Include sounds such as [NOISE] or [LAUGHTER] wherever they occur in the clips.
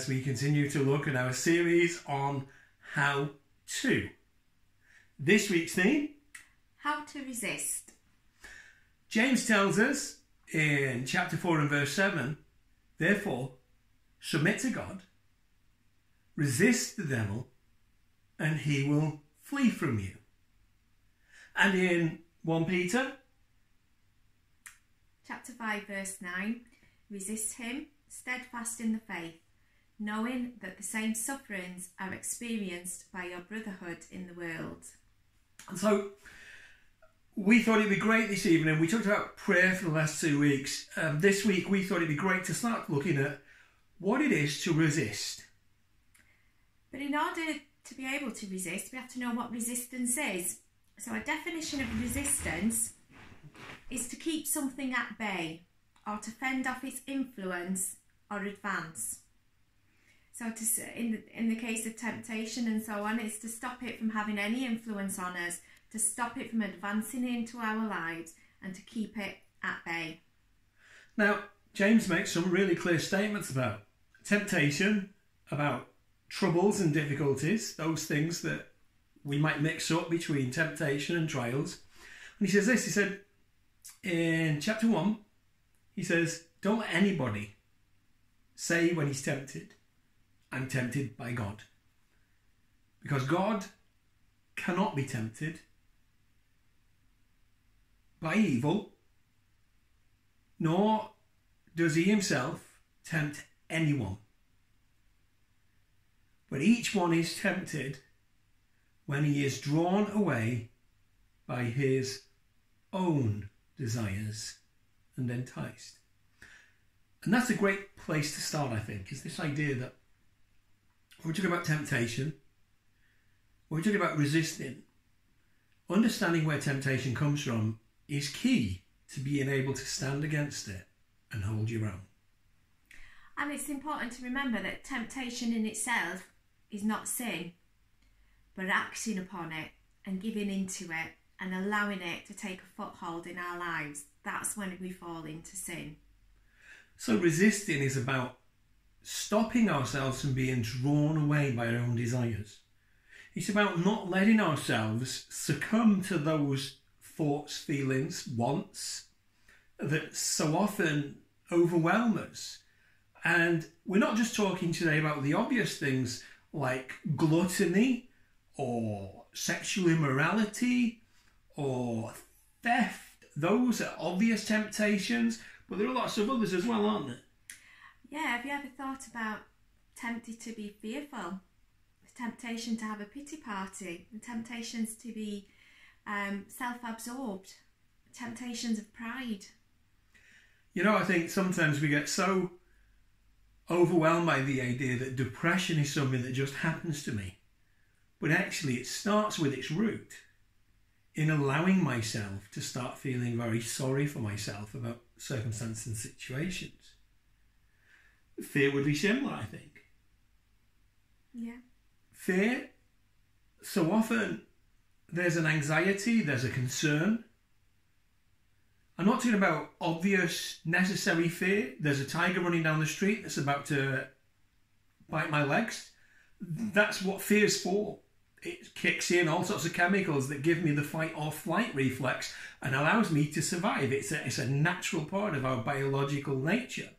as we continue to look at our series on how to. This week's theme How to resist. James tells us in chapter 4 and verse 7 therefore, submit to God, resist the devil, and he will flee from you. And in 1 Peter Chapter 5, verse 9 Resist him, steadfast in the faith, knowing that the same sufferings are experienced by your brotherhood in the world. And so we thought it'd be great this evening. We talked about prayer for the last two weeks. Um, this week we thought it'd be great to start looking at what it is to resist. But in order to be able to resist, we have to know what resistance is. So, a definition of resistance is to keep something at bay or to fend off its influence or advance. So, to, in, the, in the case of temptation and so on, it's to stop it from having any influence on us, to stop it from advancing into our lives, and to keep it at bay. Now, James makes some really clear statements about temptation, about troubles and difficulties, those things that we might mix up between temptation and trials. And he says this he said in chapter 1, he says, Don't let anybody say when he's tempted, I'm tempted by God. Because God cannot be tempted by evil, nor does he himself tempt anyone. But each one is tempted when he is drawn away by his own desires and enticed. And that's a great place to start, I think, is this idea that when we're talking about temptation, when we're talking about resisting, understanding where temptation comes from is key to being able to stand against it and hold your own. And it's important to remember that temptation in itself is not sin, but acting upon it and giving into it and allowing it to take a foothold in our lives. That's when we fall into sin. So resisting is about stopping ourselves from being drawn away by our own desires. It's about not letting ourselves succumb to those thoughts, feelings, wants that so often overwhelm us. And we're not just talking today about the obvious things like gluttony or sexual immorality or theft. Those are obvious temptations, but there are lots of others as well, aren't there? Yeah, have you ever thought about tempted to be fearful? The temptation to have a pity party, the temptations to be um, self absorbed, temptations of pride. You know, I think sometimes we get so overwhelmed by the idea that depression is something that just happens to me. But actually, it starts with its root in allowing myself to start feeling very sorry for myself about circumstances and situations. Fear would be similar, I think. Yeah. Fear, so often there's an anxiety, there's a concern. I'm not talking about obvious, necessary fear. There's a tiger running down the street that's about to bite my legs. That's what fear's for. It kicks in all sorts of chemicals that give me the fight or flight reflex and allows me to survive. It's a, it's a natural part of our biological nature.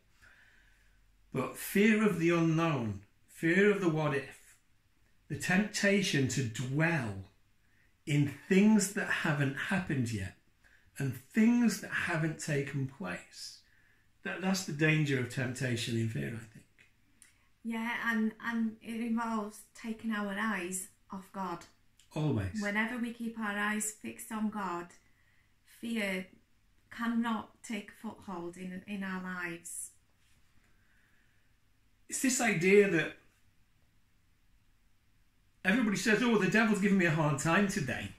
But fear of the unknown, fear of the what if, the temptation to dwell in things that haven't happened yet and things that haven't taken place. That, that's the danger of temptation in fear, I think. Yeah, and, and it involves taking our eyes off God. Always. Whenever we keep our eyes fixed on God, fear cannot take a foothold in, in our lives. It's this idea that everybody says, oh, the devil's giving me a hard time today.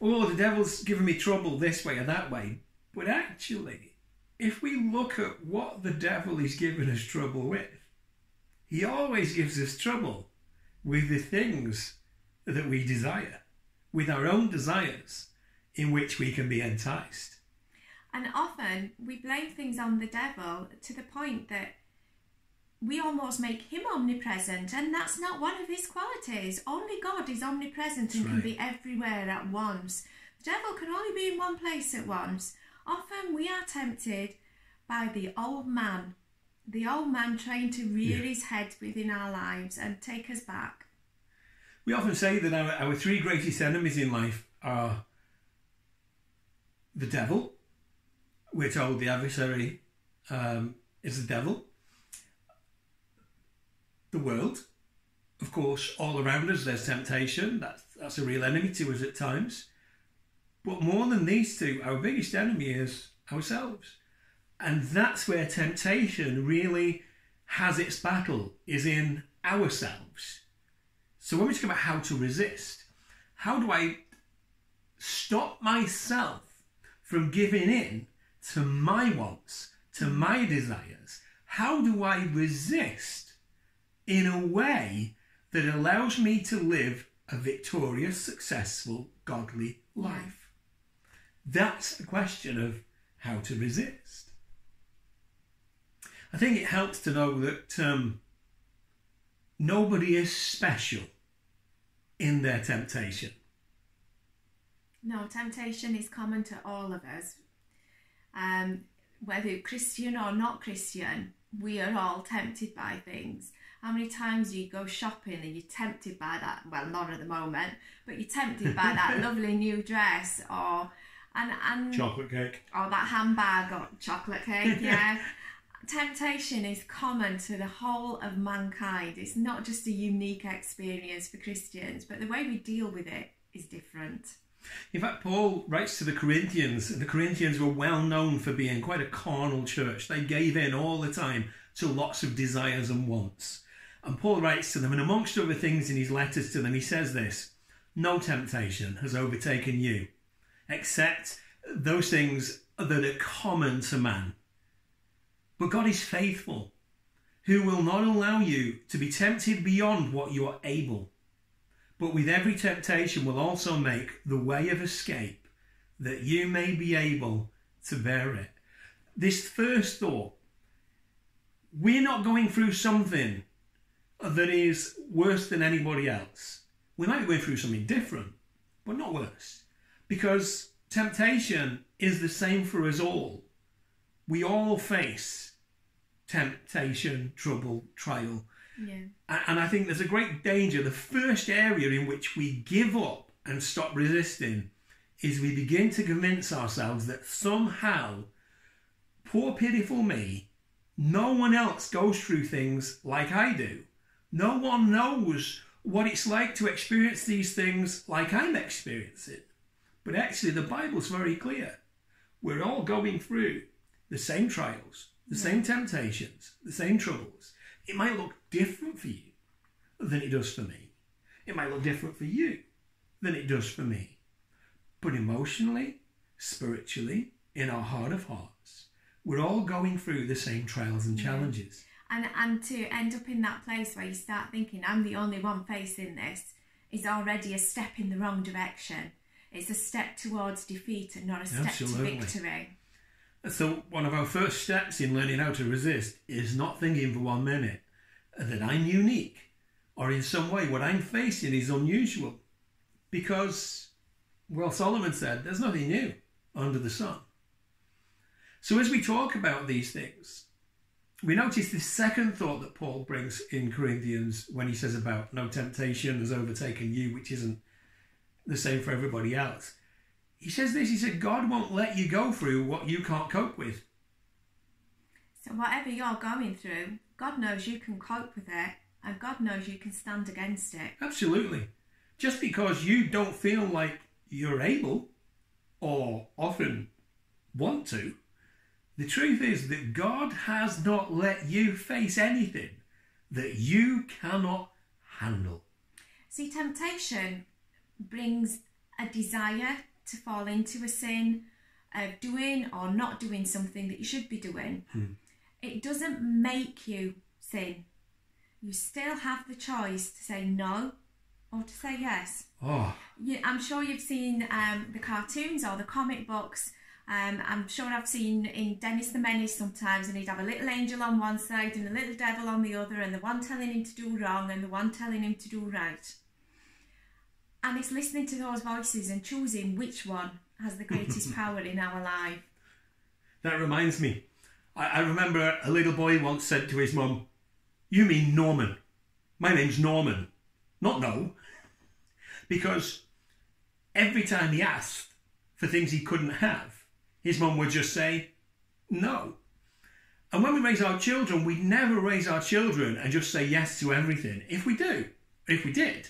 Oh, the devil's giving me trouble this way or that way. But actually, if we look at what the devil is giving us trouble with, he always gives us trouble with the things that we desire, with our own desires in which we can be enticed. And often we blame things on the devil to the point that we almost make him omnipresent, and that's not one of his qualities. Only God is omnipresent and That's can be everywhere at once. The devil can only be in one place at once. Often we are tempted by the old man, the old man trying to rear Yeah. his head within our lives and take us back. We often say that our, our three greatest enemies in life are the devil. We're told the adversary um, is the devil. The world, of course, all around us there's temptation. That's that's a real enemy to us at times. But more than these two, our biggest enemy is ourselves, and that's where temptation really has its battle is in ourselves. So when we talk about how to resist, how do I stop myself from giving in to my wants, to my desires? How do I resist in a way that allows me to live a victorious, successful, godly life? That's a question of how to resist. I think it helps to know that um, nobody is special in their temptation. No, temptation is common to all of us. Um, whether Christian or not Christian, we are all tempted by things. How many times you go shopping and you're tempted by that? Well, not at the moment, but you're tempted by that [LAUGHS] lovely new dress or and and Chocolate cake. or that handbag or chocolate cake. [LAUGHS] Yeah, temptation is common to the whole of mankind. It's not just a unique experience for Christians, but the way we deal with it is different. In fact, Paul writes to the Corinthians, and the Corinthians were well known for being quite a carnal church. They gave in all the time to lots of desires and wants. And Paul writes to them, and amongst other things in his letters to them, he says this No temptation has overtaken you, except those things that are common to man. But God is faithful, who will not allow you to be tempted beyond what you are able but with every temptation will also make the way of escape that you may be able to bear it. This first thought, we're not going through something that is worse than anybody else. We might be going through something different, but not worse. Because temptation is the same for us all. We all face temptation, trouble, trial. Yeah. And I think there's a great danger. The first area in which we give up and stop resisting is we begin to convince ourselves that somehow, poor pitiful me, no one else goes through things like I do. No one knows what it's like to experience these things like I'm experiencing. But actually, the Bible's very clear. We're all going through the same trials, the same temptations, the same troubles. It might look different for you than it does for me. It might look different for you than it does for me. But emotionally, spiritually, in our heart of hearts, we're all going through the same trials and challenges. And and to end up in that place where you start thinking I'm the only one facing this is already a step in the wrong direction. It's a step towards defeat and not a step Absolutely. to victory. So, one of our first steps in learning how to resist is not thinking for one minute that I'm unique or in some way what I'm facing is unusual. Because, well, Solomon said there's nothing new under the sun. So, as we talk about these things, we notice the second thought that Paul brings in Corinthians when he says about no temptation has overtaken you, which isn't the same for everybody else. He says this, he said, God won't let you go through what you can't cope with. So whatever you're going through, God knows you can cope with it and God knows you can stand against it. Absolutely. Just because you don't feel like you're able or often want to, the truth is that God has not let you face anything that you cannot handle. See, temptation brings a desire to fall into a sin of doing or not doing something that you should be doing. It doesn't make you sin. You still have the choice to say no or to say yes. Oh, You, I'm sure you've seen um, the cartoons or the comic books Um, I'm sure I've seen in Dennis the Menace sometimes, and he'd have a little angel on one side and a little devil on the other, and the one telling him to do wrong and the one telling him to do right. And it's listening to those voices and choosing which one has the greatest [LAUGHS] power in our life. That reminds me. I, I remember a little boy once said to his mum, You mean Norman? My name's Norman. Not no. Because every time he asked for things he couldn't have, his mum would just say, No. And when we raise our children, we never raise our children and just say yes to everything. If we do, if we did,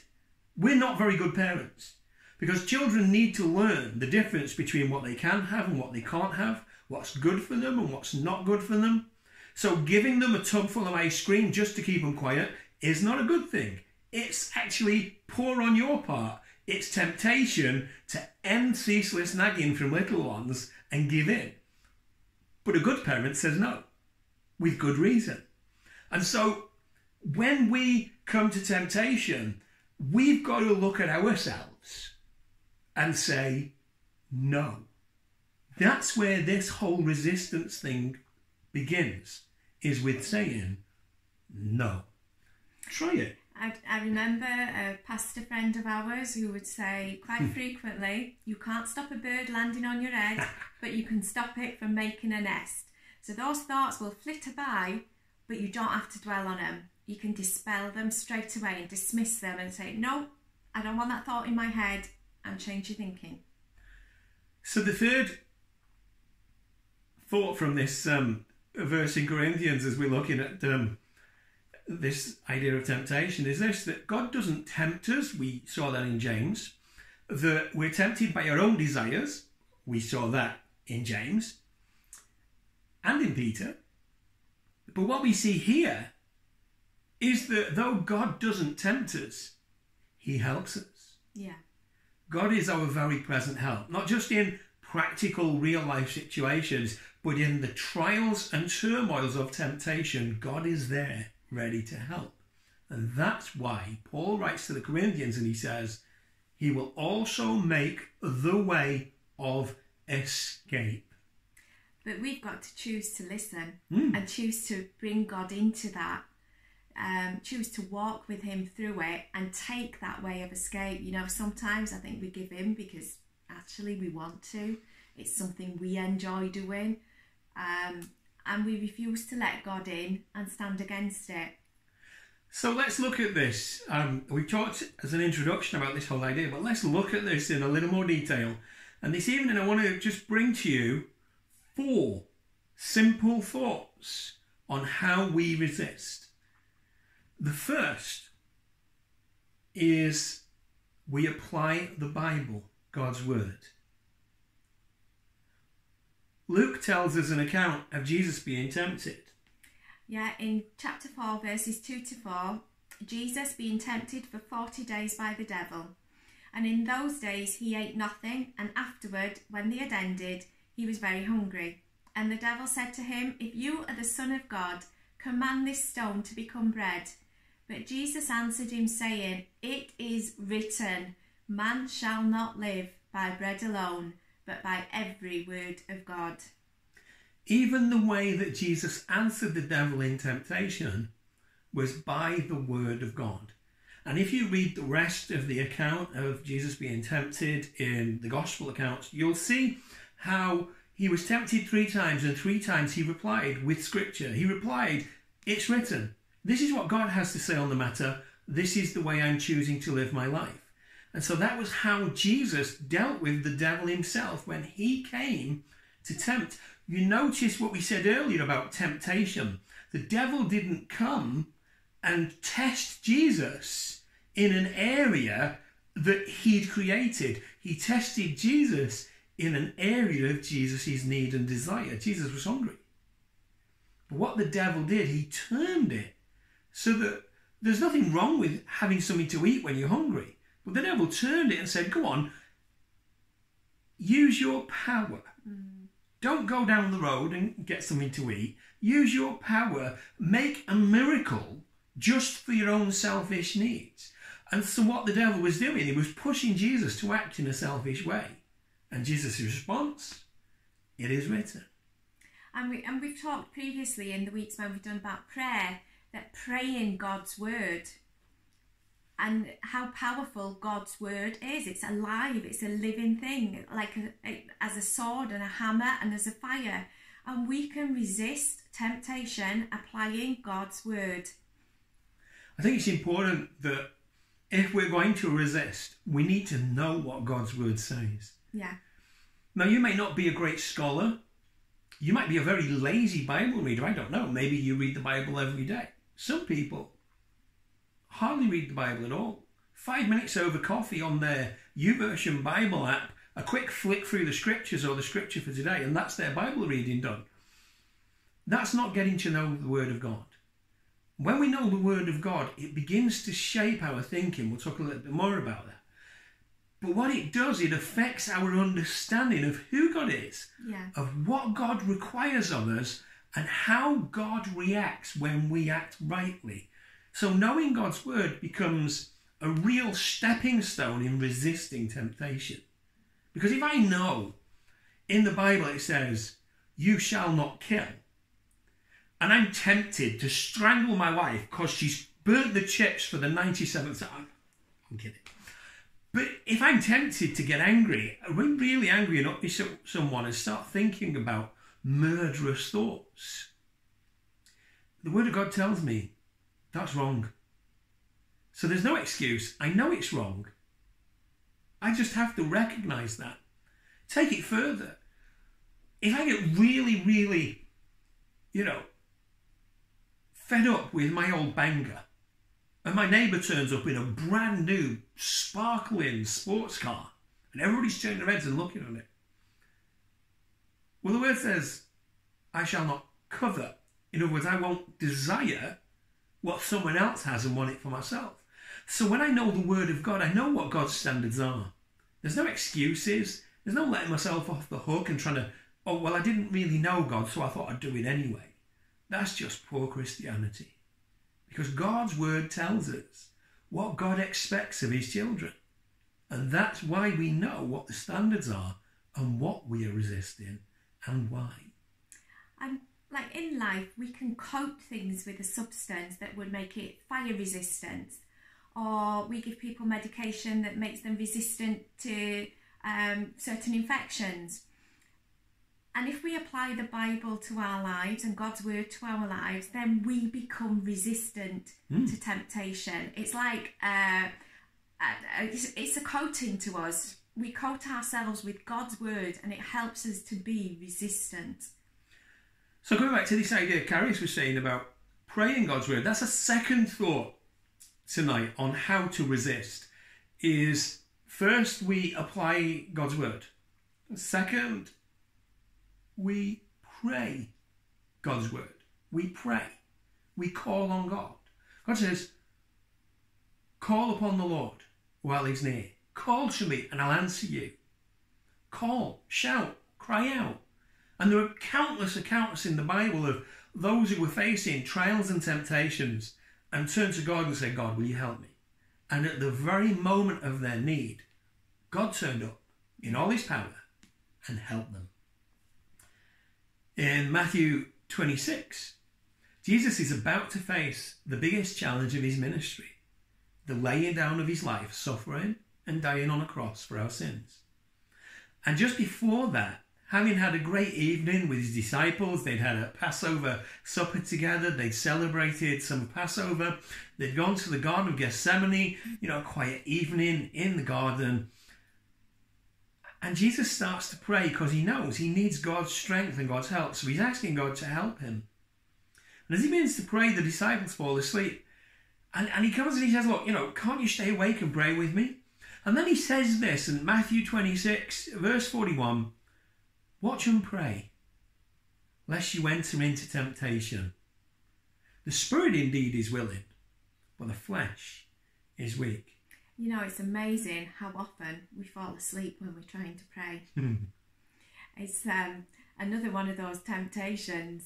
we're not very good parents. Because children need to learn the difference between what they can have and what they can't have, what's good for them and what's not good for them. So giving them a tub full of ice cream just to keep them quiet is not a good thing. It's actually poor on your part. It's temptation to end ceaseless nagging from little ones and give in. But a good parent says no, with good reason. And so when we come to temptation, we've got to look at ourselves and say, no. That's where this whole resistance thing begins, is with saying, no. Try it. I, I remember a pastor friend of ours who would say quite frequently, You can't stop a bird landing on your head, [LAUGHS] but you can stop it from making a nest. So those thoughts will flitter by, but you don't have to dwell on them. You can dispel them straight away and dismiss them and say, No, I don't want that thought in my head, and change your thinking. So the third thought from this um, verse in Corinthians, as we're looking at um, this idea of temptation, is this that God doesn't tempt us. We saw that in James. That we're tempted by our own desires. We saw that in James and in Peter. But what we see here is that though God doesn't tempt us, He helps us. Yeah. God is our very present help, not just in practical real life situations, but in the trials and turmoils of temptation, God is there ready to help. And that's why Paul writes to the Corinthians and he says, He will also make the way of escape. But we've got to choose to listen Mm. and choose to bring God into that. Um, choose to walk with Him through it and take that way of escape. You know, sometimes I think we give in because actually we want to. It's something we enjoy doing. Um, and we refuse to let God in and stand against it. So let's look at this. Um, we talked as an introduction about this whole idea, but let's look at this in a little more detail. And this evening, I want to just bring to you four simple thoughts on how we resist. The first is we apply the Bible, God's Word. Luke tells us an account of Jesus being tempted. Yeah, in chapter 4, verses 2 to 4, Jesus being tempted for 40 days by the devil. And in those days he ate nothing, and afterward, when they had ended, he was very hungry. And the devil said to him, If you are the Son of God, command this stone to become bread. But Jesus answered him, saying, It is written, Man shall not live by bread alone, but by every word of God. Even the way that Jesus answered the devil in temptation was by the word of God. And if you read the rest of the account of Jesus being tempted in the gospel accounts, you'll see how he was tempted three times, and three times he replied with scripture. He replied, It's written. This is what God has to say on the matter. This is the way I'm choosing to live my life. And so that was how Jesus dealt with the devil himself when he came to tempt. You notice what we said earlier about temptation. The devil didn't come and test Jesus in an area that he'd created. He tested Jesus in an area of Jesus' need and desire. Jesus was hungry. But what the devil did, he turned it so that there's nothing wrong with having something to eat when you're hungry. But the devil turned it and said, Go on, use your power. Mm. Don't go down the road and get something to eat. Use your power. Make a miracle just for your own selfish needs. And so, what the devil was doing, he was pushing Jesus to act in a selfish way. And Jesus' response it is written. And, we, and we've talked previously in the weeks when we've done about prayer that praying God's word and how powerful God's word is. It's alive, it's a living thing, like a, a, as a sword and a hammer and as a fire. And we can resist temptation applying God's word. I think it's important that if we're going to resist, we need to know what God's word says. Yeah. Now, you may not be a great scholar. You might be a very lazy Bible reader. I don't know. Maybe you read the Bible every day. Some people hardly read the Bible at all. Five minutes over coffee on their YouVersion Bible app, a quick flick through the scriptures or the scripture for today, and that's their Bible reading done. That's not getting to know the Word of God. When we know the Word of God, it begins to shape our thinking. We'll talk a little bit more about that. But what it does, it affects our understanding of who God is, Yeah. of what God requires of us, and how God reacts when we act rightly. So, knowing God's word becomes a real stepping stone in resisting temptation. Because if I know in the Bible it says, You shall not kill, and I'm tempted to strangle my wife because she's burnt the chips for the 97th time, I'm kidding. But if I'm tempted to get angry, when really angry and up with so- someone and start thinking about murderous thoughts, the Word of God tells me that's wrong. So there's no excuse. I know it's wrong. I just have to recognize that. Take it further. If I get really, really, you know, fed up with my old banger, and my neighbour turns up in a brand new, sparkling sports car, and everybody's turning their heads and looking at it. Well, the word says, I shall not cover. In other words, I won't desire what someone else has and want it for myself. So when I know the word of God, I know what God's standards are. There's no excuses. There's no letting myself off the hook and trying to, oh, well, I didn't really know God, so I thought I'd do it anyway. That's just poor Christianity. Because God's word tells us what God expects of his children. And that's why we know what the standards are and what we are resisting and why. And like in life, we can coat things with a substance that would make it fire resistant, or we give people medication that makes them resistant to um, certain infections. And if we apply the Bible to our lives and God's word to our lives, then we become resistant to temptation. It's like uh, uh, it's, it's a coating to us. We coat ourselves with God's word, and it helps us to be resistant. So going back to this idea Charis was saying about praying God's word, that's a second thought tonight on how to resist. Is first we apply God's word. Second, we pray God's word. We pray. We call on God. God says, Call upon the Lord while he's near. Call to me and I'll answer you. Call, shout, cry out. And there are countless accounts in the Bible of those who were facing trials and temptations and turned to God and said, God, will you help me? And at the very moment of their need, God turned up in all his power and helped them. In Matthew 26, Jesus is about to face the biggest challenge of his ministry the laying down of his life, suffering and dying on a cross for our sins. And just before that, having had a great evening with his disciples, they'd had a Passover supper together, they'd celebrated some Passover, they'd gone to the Garden of Gethsemane, you know, a quiet evening in the garden. And Jesus starts to pray because he knows he needs God's strength and God's help. So he's asking God to help him. And as he begins to pray, the disciples fall asleep. And, and he comes and he says, Look, you know, can't you stay awake and pray with me? And then he says this in Matthew 26, verse 41 Watch and pray, lest you enter into temptation. The spirit indeed is willing, but the flesh is weak. You know, it's amazing how often we fall asleep when we're trying to pray. It's um, another one of those temptations.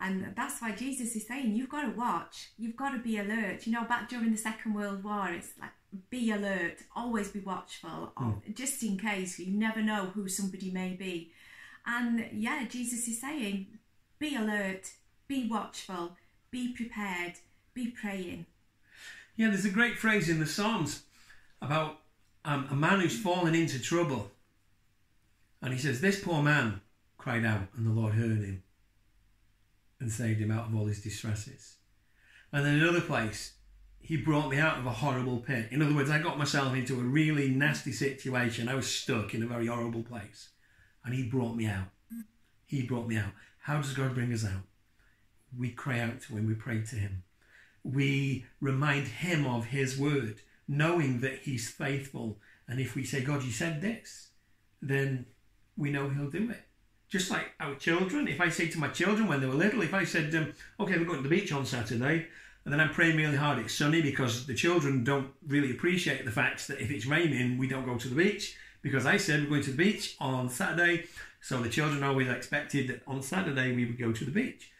And that's why Jesus is saying, you've got to watch, you've got to be alert. You know, back during the Second World War, it's like, be alert, always be watchful, or just in case, you never know who somebody may be. And yeah, Jesus is saying, be alert, be watchful, be prepared, be praying. Yeah, there's a great phrase in the Psalms about um, a man who's fallen into trouble. And he says, This poor man cried out, and the Lord heard him and saved him out of all his distresses. And then another place, he brought me out of a horrible pit. In other words, I got myself into a really nasty situation. I was stuck in a very horrible place. And he brought me out. He brought me out. How does God bring us out? We cry out him, we pray to him. We remind him of his word, knowing that he's faithful. And if we say, God, you said this, then we know he'll do it. Just like our children, if I say to my children when they were little, if I said, um, okay, we're going to the beach on Saturday, and then I'm praying really hard it's sunny because the children don't really appreciate the fact that if it's raining, we don't go to the beach because I said we're going to the beach on Saturday. So the children always expected that on Saturday we would go to the beach.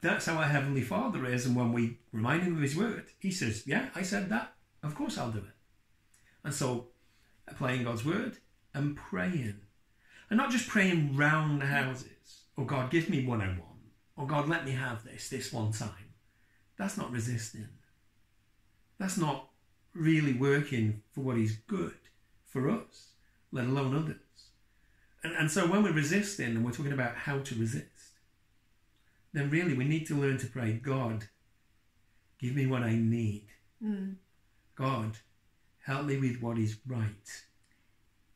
That's how our Heavenly Father is. And when we remind him of his word, he says, Yeah, I said that. Of course I'll do it. And so applying God's word and praying. And not just praying round the houses, or God, give me what I want, or God, let me have this this one time. That's not resisting. That's not really working for what is good for us, let alone others. And, and so when we're resisting and we're talking about how to resist, then really we need to learn to pray, God, give me what I need. Mm. God, help me with what is right.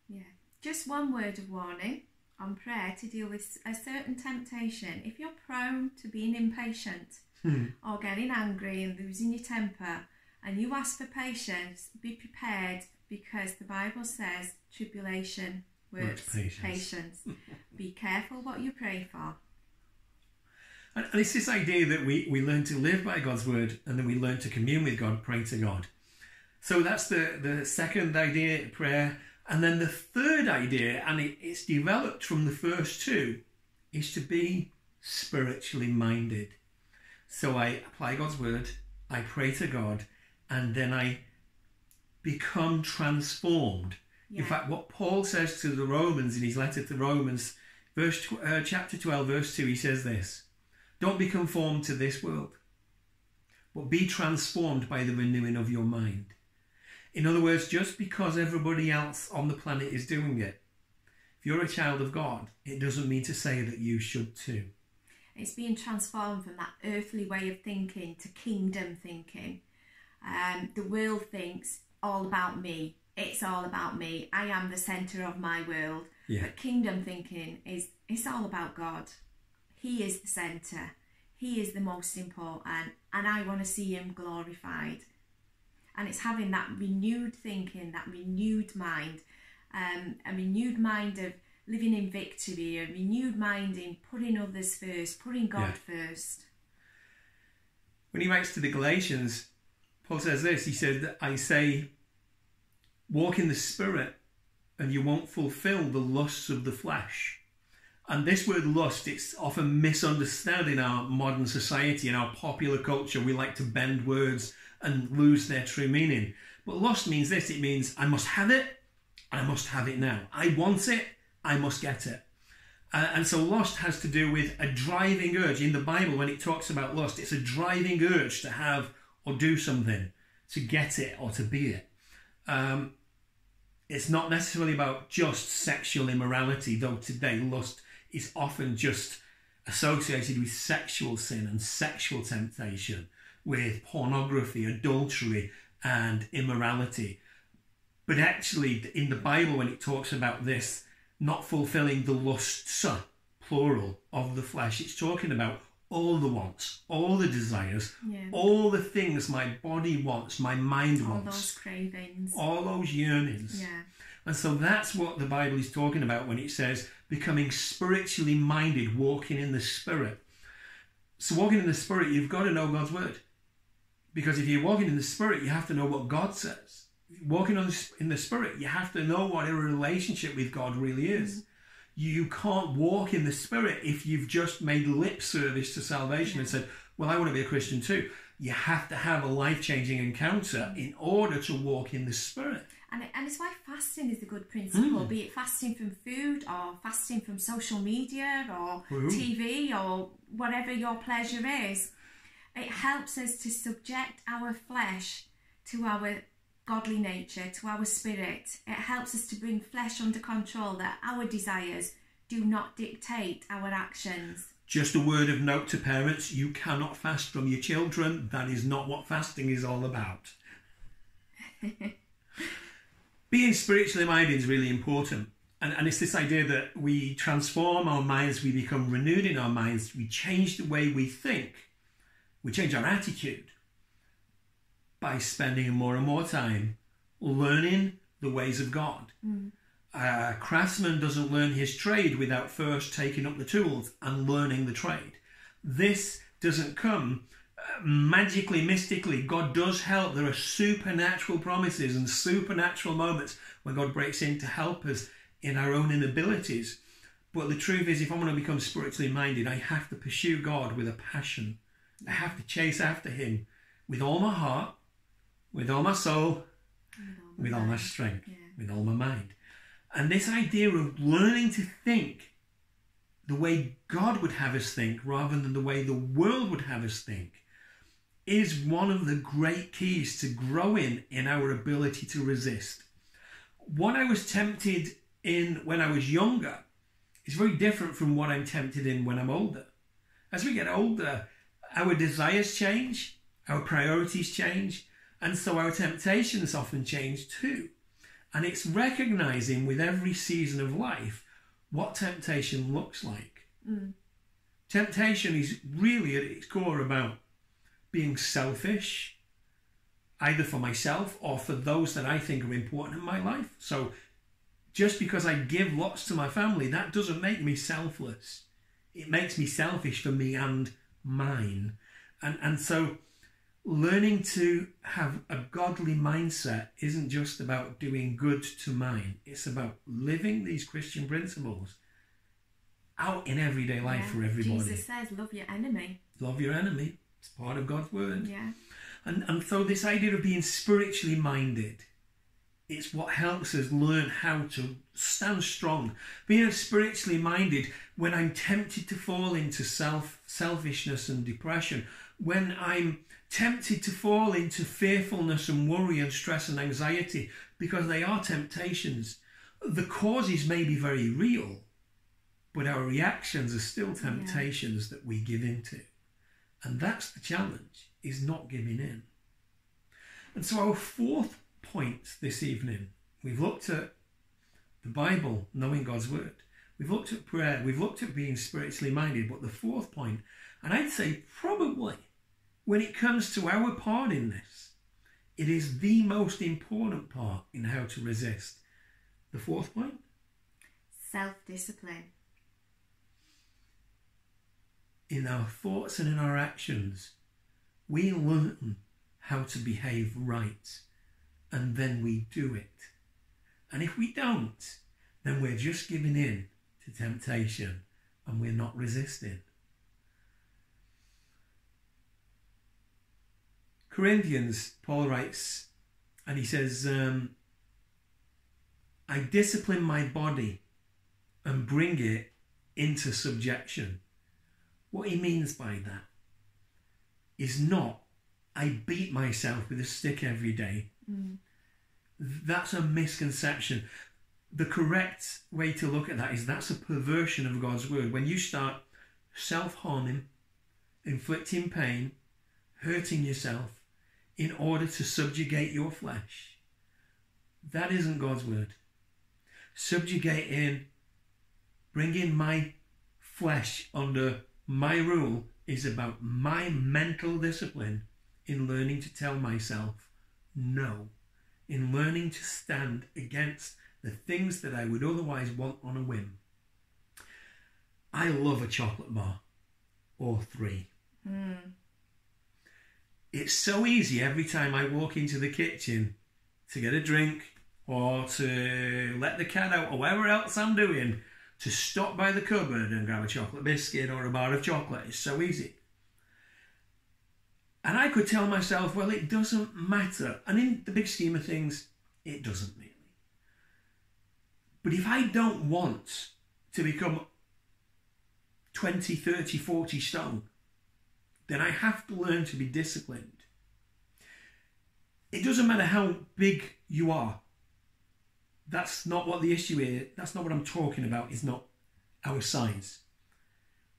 Yeah. Just one word of warning on prayer to deal with a certain temptation. If you're prone to being impatient Hmm. or getting angry and losing your temper, and you ask for patience, be prepared because the Bible says tribulation works patience. patience. [LAUGHS] be careful what you pray for. And and it's this idea that we, we learn to live by God's word and then we learn to commune with God, pray to God. So that's the, the second idea, prayer. And then the third idea, and it, it's developed from the first two, is to be spiritually minded. So I apply God's word, I pray to God, and then I become transformed. In fact, what Paul says to the Romans in his letter to Romans, verse uh, chapter 12, verse 2, he says this Don't be conformed to this world, but be transformed by the renewing of your mind. In other words, just because everybody else on the planet is doing it, if you're a child of God, it doesn't mean to say that you should too. It's being transformed from that earthly way of thinking to kingdom thinking. Um, the world thinks all about me. It's all about me. I am the centre of my world. Yeah. But kingdom thinking is it's all about God. He is the centre. He is the most important, and I want to see Him glorified. And it's having that renewed thinking, that renewed mind, um, a renewed mind of living in victory, a renewed mind in putting others first, putting God first. When he writes to the Galatians, Paul says this He said, I say, walk in the Spirit, and you won't fulfill the lusts of the flesh. And this word lust, it's often misunderstood in our modern society, in our popular culture. We like to bend words and lose their true meaning. But lust means this it means I must have it, I must have it now. I want it, I must get it. Uh, and so lust has to do with a driving urge. In the Bible, when it talks about lust, it's a driving urge to have or do something, to get it or to be it. Um, it's not necessarily about just sexual immorality, though today lust is often just associated with sexual sin and sexual temptation, with pornography, adultery, and immorality. But actually, in the Bible, when it talks about this, not fulfilling the lusts, plural, of the flesh, it's talking about all the wants, all the desires, Yeah. all the things my body wants, my mind All wants, All those cravings. all those yearnings. Yeah. And so that's what the Bible is talking about when it says becoming spiritually minded, walking in the Spirit. So, walking in the Spirit, you've got to know God's Word. Because if you're walking in the Spirit, you have to know what God says. Walking in the Spirit, you have to know what a relationship with God really is. Mm-hmm. You can't walk in the Spirit if you've just made lip service to salvation and said, Well, I want to be a Christian too. You have to have a life changing encounter in order to walk in the Spirit. And, and it's why fasting is a good principle, Mm. be it fasting from food or fasting from social media or Ooh. TV or whatever your pleasure is. It helps us to subject our flesh to our godly nature, to our spirit. It helps us to bring flesh under control, that our desires do not dictate our actions. Just a word of note to parents you cannot fast from your children. That is not what fasting is all about. [LAUGHS] Being spiritually minded is really important. And, and it's this idea that we transform our minds, we become renewed in our minds, we change the way we think, we change our attitude by spending more and more time learning the ways of God. A craftsman doesn't learn his trade without first taking up the tools and learning the trade. This doesn't come uh, magically, mystically. God does help. There are supernatural promises and supernatural moments when God breaks in to help us in our own inabilities. But the truth is, if I'm going to become spiritually minded, I have to pursue God with a passion. I have to chase after Him with all my heart, with all my soul, with all my strength, Yeah. with all my mind. And this idea of learning to think the way God would have us think rather than the way the world would have us think is one of the great keys to growing in our ability to resist. What I was tempted in when I was younger is very different from what I'm tempted in when I'm older. As we get older, our desires change, our priorities change, and so our temptations often change too. And it's recognizing with every season of life what temptation looks like. Mm. Temptation is really at its core about being selfish, either for myself or for those that I think are important in my life. So just because I give lots to my family, that doesn't make me selfless. It makes me selfish for me and mine. And and so learning to have a godly mindset isn't just about doing good to mine. It's about living these Christian principles out in everyday life Yeah. for everybody. Jesus says, love your enemy. Love your enemy. It's part of God's word. Yeah. And, and so this idea of being spiritually minded, it's what helps us learn how to stand strong. Being spiritually minded when I'm tempted to fall into self selfishness and depression, when I'm tempted to fall into fearfulness and worry and stress and anxiety, because they are temptations. The causes may be very real, but our reactions are still temptations that we give into. And that's the challenge, is not giving in. And so our fourth point this evening, we've looked at the Bible, knowing God's word. We've looked at prayer, we've looked at being spiritually minded, but the fourth point, and I'd say probably when it comes to our part in this, it is the most important part in how to resist. The fourth point, Self discipline. in our thoughts and in our actions, we learn how to behave right and then we do it. And if we don't, then we're just giving in to temptation and we're not resisting. Corinthians, Paul writes, and he says, um, I discipline my body and bring it into subjection. What he means by that is not I beat myself with a stick every day. That's a misconception. The correct way to look at that is that's a perversion of God's word. When you start self harming, inflicting pain, hurting yourself in order to subjugate your flesh, that isn't God's word. Subjugating, bringing my flesh under my rule is about my mental discipline in learning to tell myself no, in learning to stand against the things that I would otherwise want on a whim. I love a chocolate bar or three. Hmm. It's so easy every time I walk into the kitchen to get a drink or to let the cat out or whatever else I'm doing to stop by the cupboard and grab a chocolate biscuit or a bar of chocolate. It's so easy. And I could tell myself, well, it doesn't matter. And in the big scheme of things, it doesn't really. But if I don't want to become 20, 30, 40 stone, then I have to learn to be disciplined. It doesn't matter how big you are. That's not what the issue is. That's not what I'm talking about. Is not our size.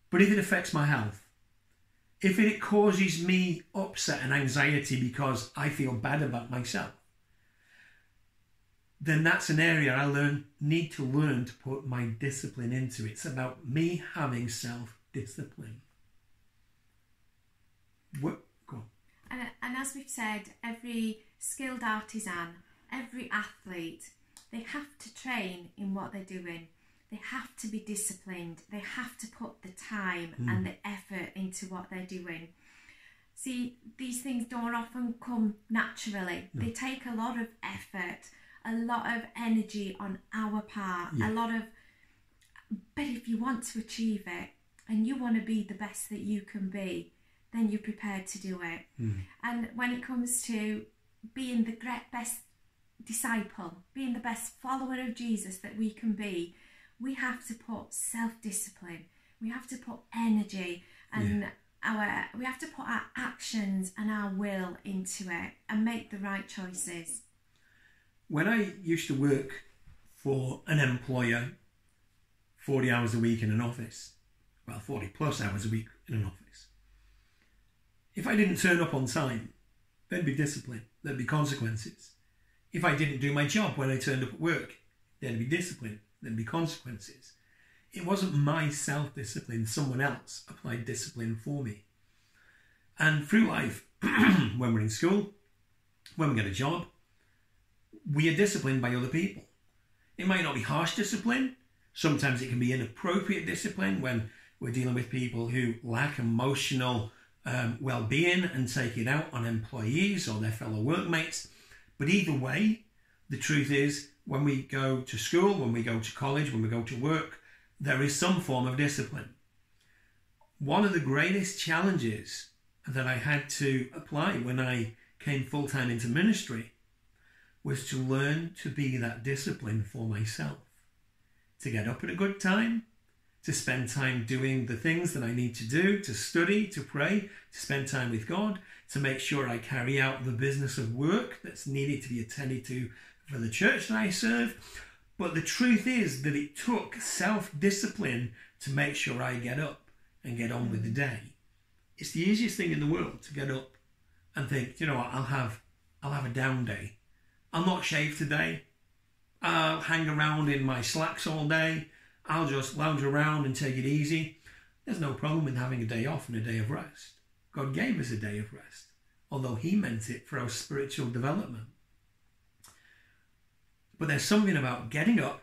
But if it affects my health, if it causes me upset and anxiety because I feel bad about myself, then that's an area I learn need to learn to put my discipline into. It's about me having self-discipline. What? Go on. And, and as we've said, every skilled artisan, every athlete, they have to train in what they're doing. They have to be disciplined. They have to put the time hmm. and the effort into what they're doing. See, these things don't often come naturally. Hmm. They take a lot of effort, a lot of energy on our part, Yeah. a lot of. But if you want to achieve it and you want to be the best that you can be, then you're prepared to do it. Hmm. And when it comes to being the great best disciple, being the best follower of Jesus that we can be, we have to put self-discipline. We have to put energy and our we have to put our actions and our will into it and make the right choices. When I used to work for an employer, 40 hours a week in an office, well, 40 plus hours a week in an office, if I didn't turn up on time, there'd be discipline, there'd be consequences. If I didn't do my job when I turned up at work, there'd be discipline, there'd be consequences. It wasn't my self discipline, someone else applied discipline for me. And through life, [CLEARS THROAT] when we're in school, when we get a job, we are disciplined by other people. It might not be harsh discipline. Sometimes it can be inappropriate discipline when we're dealing with people who lack emotional um, well being and take it out on employees or their fellow workmates. But either way, the truth is, when we go to school, when we go to college, when we go to work, there is some form of discipline. One of the greatest challenges that I had to apply when I came full time into ministry was to learn to be that discipline for myself. To get up at a good time, to spend time doing the things that I need to do, to study, to pray, to spend time with God, to make sure I carry out the business of work that's needed to be attended to for the church that I serve. But the truth is that it took self discipline to make sure I get up and get on with the mm. day. It's the easiest thing in the world to get up and think, you know what, I'll have I'll have a down day. I'll not shave today. I'll hang around in my slacks all day. I'll just lounge around and take it easy. There's no problem in having a day off and a day of rest. God gave us a day of rest, although He meant it for our spiritual development. But there's something about getting up,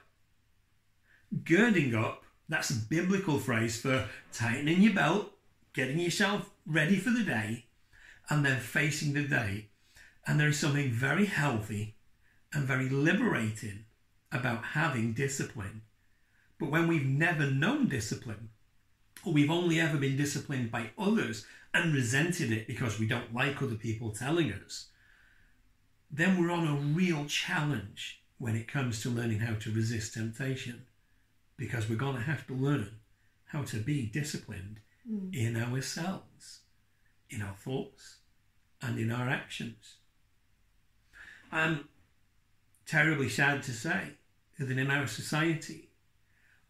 girding up, that's a biblical phrase for tightening your belt, getting yourself ready for the day, and then facing the day. And there is something very healthy and very liberating about having discipline. But when we've never known discipline, or we've only ever been disciplined by others and resented it because we don't like other people telling us, then we're on a real challenge when it comes to learning how to resist temptation because we're going to have to learn how to be disciplined mm. in ourselves, in our thoughts, and in our actions. I'm terribly sad to say that in our society,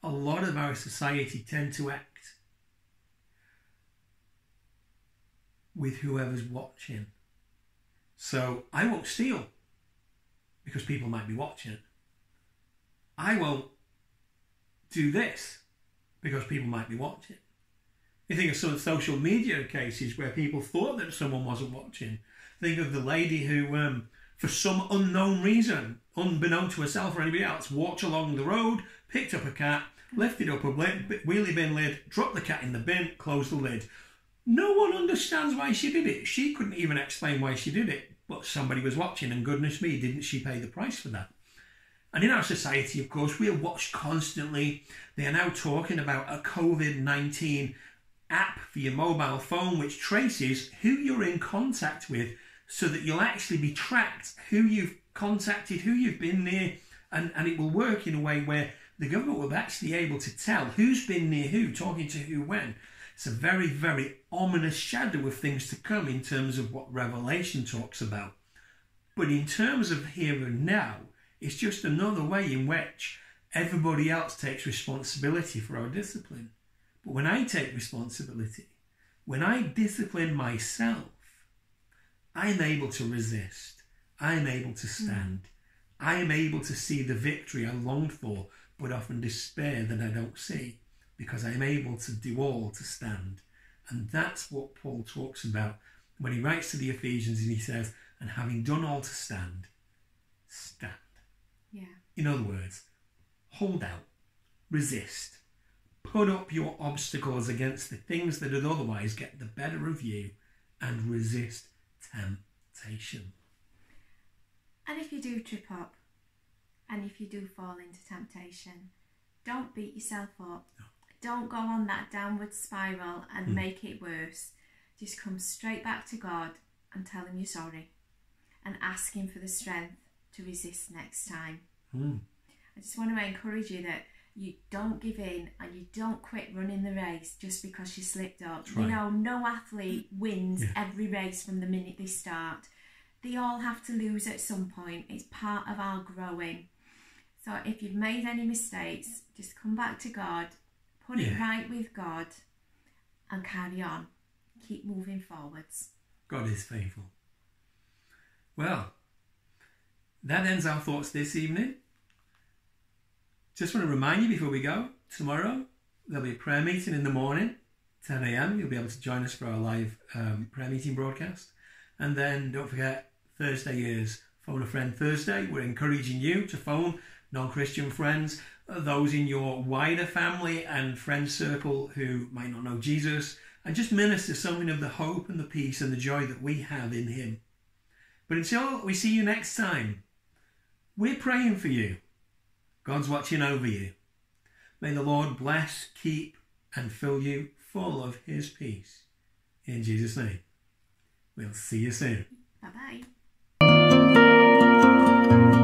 a lot of our society tend to act with whoever's watching. So I won't steal because people might be watching. I won't do this because people might be watching. You think of some social media cases where people thought that someone wasn't watching. Think of the lady who, um, for some unknown reason, unbeknown to herself or anybody else, walked along the road, picked up a cat, lifted up a wheelie bin lid, dropped the cat in the bin, closed the lid. No one understands why she did it. She couldn't even explain why she did it, but somebody was watching, and goodness me, didn't she pay the price for that? And in our society, of course, we are watched constantly. They are now talking about a COVID 19 app for your mobile phone which traces who you're in contact with so that you'll actually be tracked who you've contacted, who you've been near, and, and it will work in a way where the government will be actually able to tell who's been near who, talking to who when. It's a very, very ominous shadow of things to come in terms of what Revelation talks about. But in terms of here and now, it's just another way in which everybody else takes responsibility for our discipline. But when I take responsibility, when I discipline myself, I'm able to resist. I'm able to stand. Mm. I am able to see the victory I longed for, but often despair that I don't see, because I'm able to do all to stand. And that's what Paul talks about when he writes to the Ephesians and he says, and having done all to stand, stand. Yeah. In other words, hold out, resist, put up your obstacles against the things that would otherwise get the better of you, and resist temptation. And if you do trip up, and if you do fall into temptation, don't beat yourself up. No. Don't go on that downward spiral and mm. make it worse. Just come straight back to God and tell Him you're sorry and ask Him for the strength to resist next time. Mm. I just want to encourage you that you don't give in and you don't quit running the race just because you slipped up. Right. You know, no athlete wins yeah. every race from the minute they start. They all have to lose at some point. It's part of our growing. So if you've made any mistakes, just come back to God, put yeah. it right with God, and carry on. Keep moving forwards. God is faithful. Well, that ends our thoughts this evening. Just want to remind you before we go, tomorrow there'll be a prayer meeting in the morning, 10 a.m. You'll be able to join us for our live um, prayer meeting broadcast. And then don't forget, Thursday is Phone a Friend Thursday. We're encouraging you to phone non Christian friends, uh, those in your wider family and friend circle who might not know Jesus, and just minister something of the hope and the peace and the joy that we have in Him. But until we see you next time, we're praying for you. God's watching over you. May the Lord bless, keep, and fill you full of His peace. In Jesus' name. We'll see you soon. Bye bye.